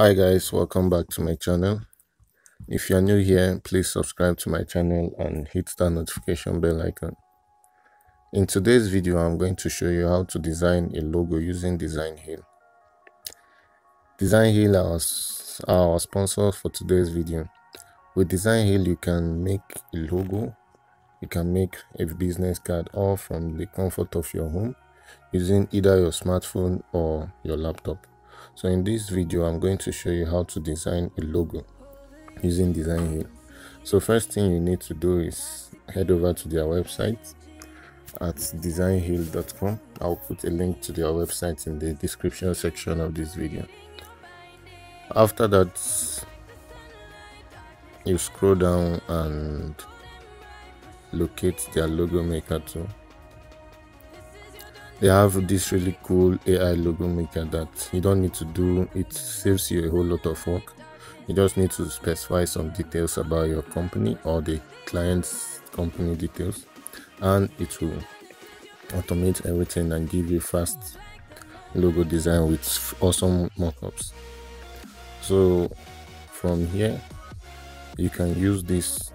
hi guys. Welcome back to my channel. If you're new here please subscribe to my channel and hit that notification bell icon. In today's video i'm going to show you how to design a logo using design hill. Designhill Designhill is our sponsor for today's video. With Designhill you can make a logo. You can make a business card all from the comfort of your home using either your smartphone or your laptop so in this video i'm going to show you how to design a logo using Designhill so first thing you need to do is head over to their website at designhill.com i'll put a link to their website in the description section of this video. After that you scroll down and locate their logo maker tool they have this really cool AI logo maker that you don't need to do. It saves you a whole lot of work. You just need to specify some details about your company or the client's company details and it will automate everything and give you fast logo design with awesome mockups. So from here you can use this.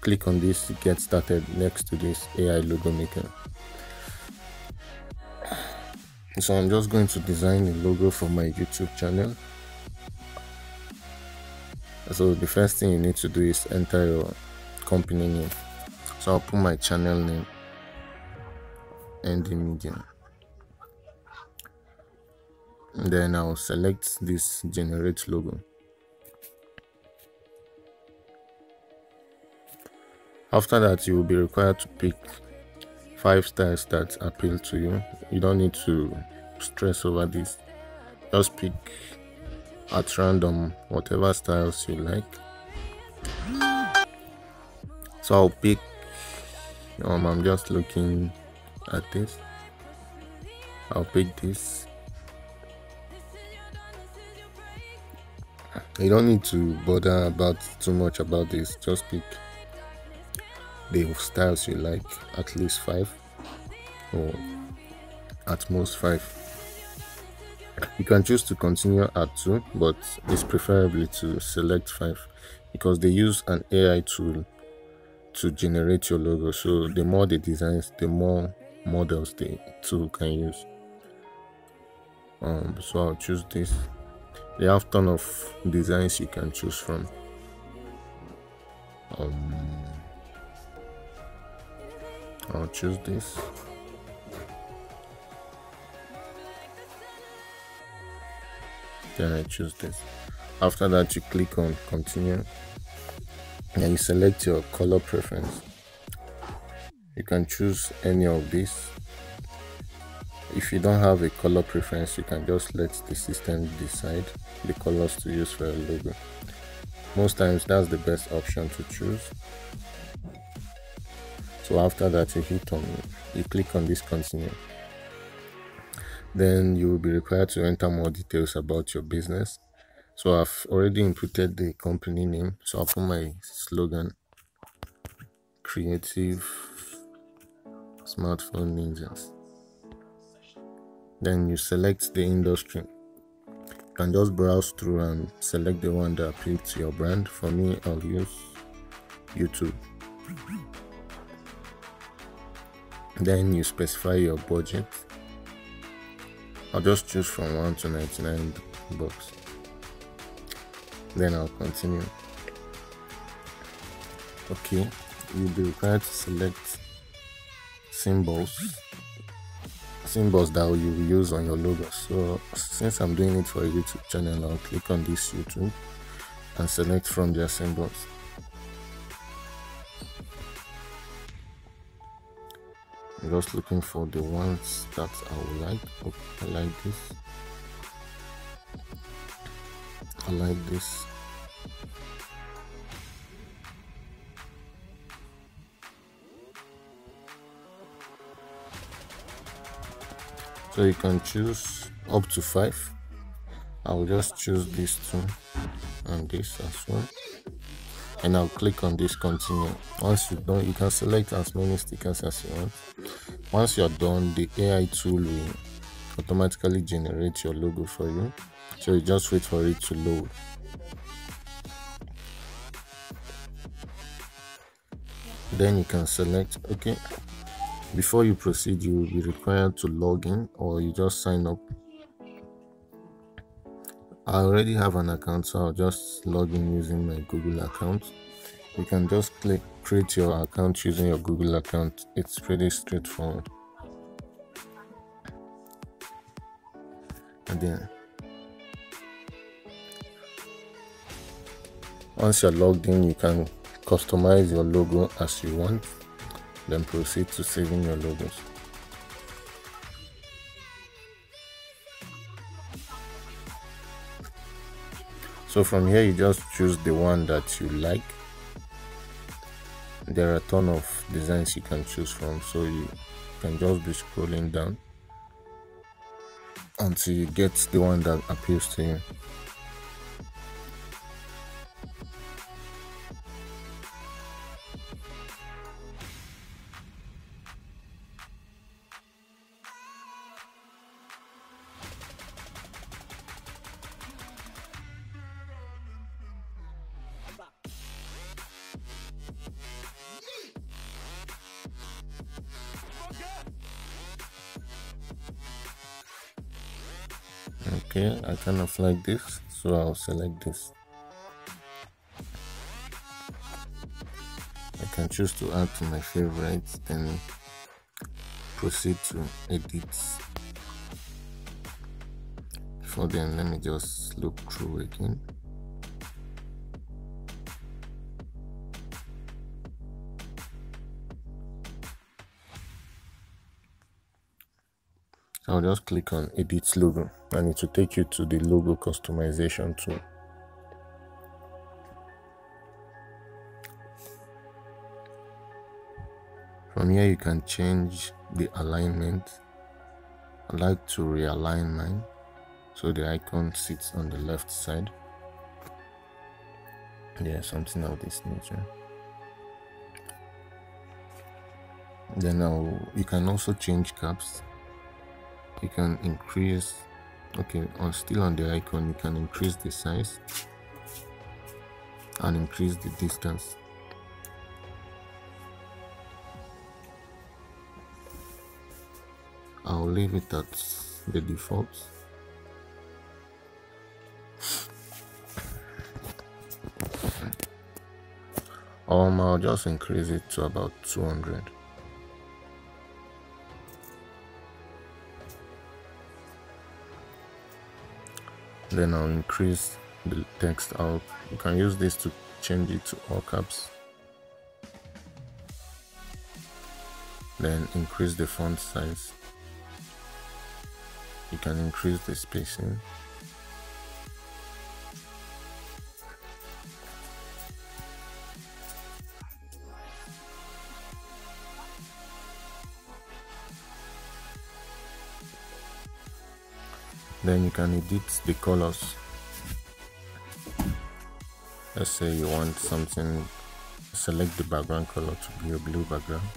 Click on this to get started next to this AI logo maker so i'm just going to design a logo for my youtube channel. So the first thing you need to do is enter your company name. So i'll put my channel name ND Media then i'll select this generate logo. After that you will be required to pick five styles that appeal to you. You don't need to stress over this. Just pick at random whatever styles you like. So i'll pick um i'm just looking at this. I'll pick this. You don't need to bother about too much about this. Just pick the styles you like at least five or at most five. You can choose to continue at two but it's preferably to select five because they use an ai tool to generate your logo. So the more the designs the more models the tool can use. Um so i'll choose this. They have ton of designs you can choose from. Um I'll choose this. Then I choose this. After that, you click on continue and you select your color preference. You can choose any of these. If you don't have a color preference, you can just let the system decide the colors to use for your logo. Most times, that's the best option to choose so after that you hit on you click on this continue. Then you will be required to enter more details about your business. So i've already inputted the company name. So i'll put my slogan creative smartphone ninjas. Then you select the industry. You can just browse through and select the one that appeals to your brand. For me i'll use youtube then you specify your budget. I'll just choose from 1 to 99 bucks. Then i'll continue. Okay you'll be required to select symbols symbols that you will use on your logo. So since i'm doing it for a youtube channel i'll click on this youtube and select from their symbols I'm just looking for the ones that I would like. Oh, I like this. I like this. So you can choose up to five. I will just choose these two and this as well and I'll click on this continue once you're done you can select as many stickers as you want. Once you're done the AI tool will automatically generate your logo for you. So you just wait for it to load. Then you can select okay. Before you proceed you will be required to log in or you just sign up i already have an account so i'll just log in using my google account. You can just click create your account using your google account. It's pretty straightforward. And then once you're logged in you can customize your logo as you want then proceed to saving your logos so from here you just choose the one that you like. There are a ton of designs you can choose from so you can just be scrolling down until you get the one that appeals to you okay i kind of like this so i'll select this. I can choose to add to my favorites then proceed to edit. Before then let me just look through again I'll just click on edit logo and it will take you to the logo customization tool. From here you can change the alignment. I like to realign mine so the icon sits on the left side. Yeah, something of this nature. Then now you can also change caps you can increase okay on still on the icon you can increase the size and increase the distance. I'll leave it at the default. Um I'll just increase it to about 200 then I'll increase the text out. You can use this to change it to all caps. Then increase the font size. You can increase the spacing then you can edit the colors. Let's say you want something select the background color to be a blue background.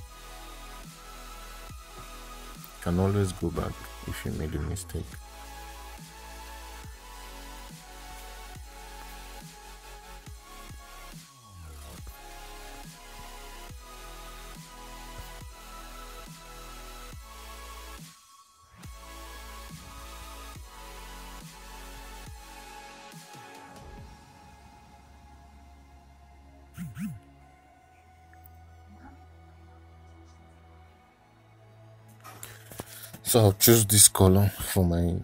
You can always go back if you made a mistake so I'll choose this color for my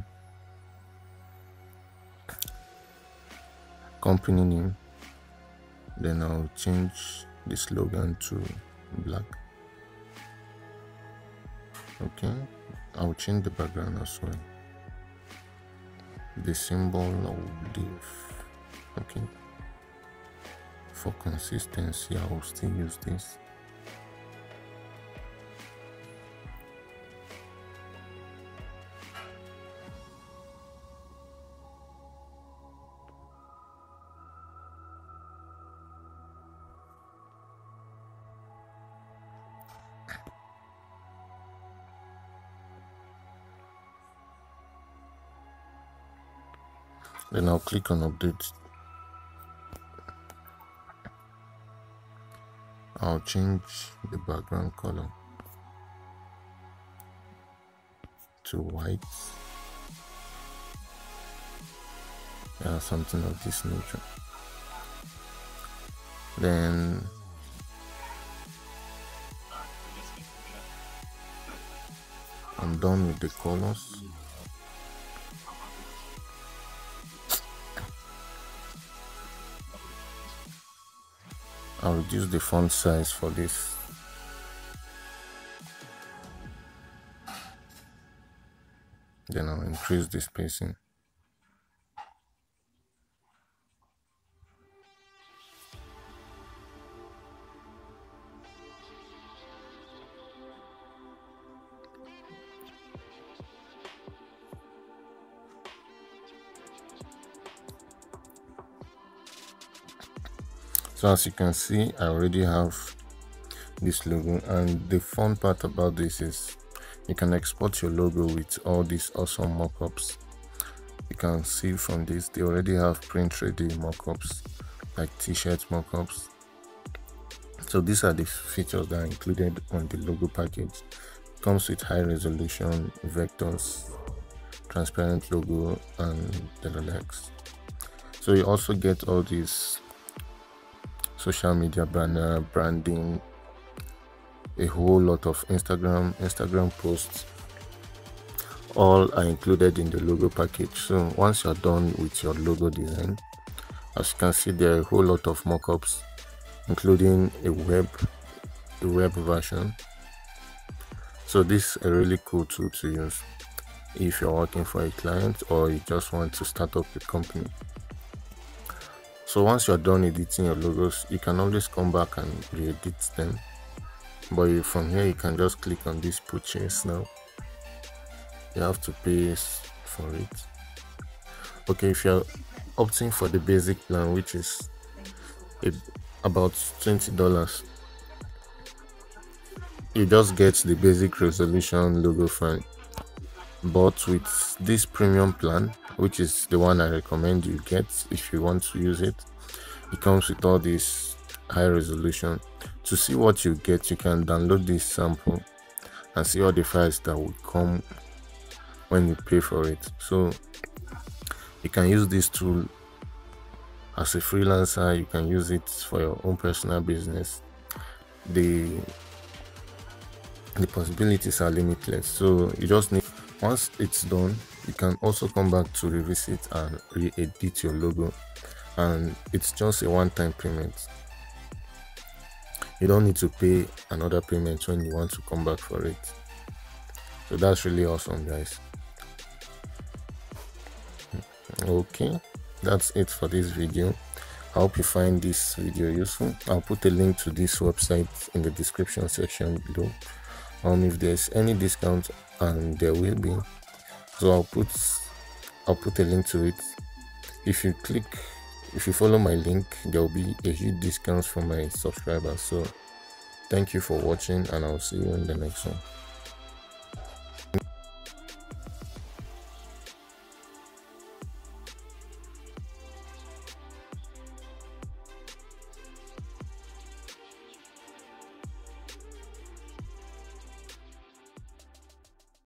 company name. Then I'll change the slogan to black. Okay I'll change the background as well. The symbol I will leave okay. For consistency I will still use this then I'll click on update. I'll change the background color to white. Yeah, something of this nature. Then I'm done with the colors I'll reduce the font size for this. Then I'll increase the spacing so as you can see i already have this logo. And the fun part about this is you can export your logo with all these awesome mockups. You can see from this they already have print ready mockups like t-shirt mockups. So these are the features that are included on the logo package. It comes with high resolution vectors transparent logo and the likes so you also get all these social media banner branding a whole lot of instagram instagram posts. All are included in the logo package. So once you're done with your logo design as you can see there are a whole lot of mockups including a web a web version. So this is a really cool tool to use if you're working for a client or you just want to start up a company so once you're done editing your logos you can always come back and re-edit them. But from here you can just click on this purchase now. You have to pay for it. Okay if you're opting for the basic plan which is a, about 20 dollars you just get the basic resolution logo file. But with this premium plan which is the one i recommend you get if you want to use it. It comes with all this high resolution. To see what you get you can download this sample and see all the files that will come when you pay for it. So you can use this tool as a freelancer. You can use it for your own personal business. The the possibilities are limitless. So you just need once it's done you can also come back to revisit and re-edit your logo. And it's just a one-time payment. You don't need to pay another payment when you want to come back for it. So that's really awesome guys. Okay that's it for this video. I hope you find this video useful. I'll put a link to this website in the description section below. Um if there's any discount and there will be so i'll put i'll put a link to it. If you click if you follow my link there will be a huge discount for my subscribers. So thank you for watching and i'll see you in the next one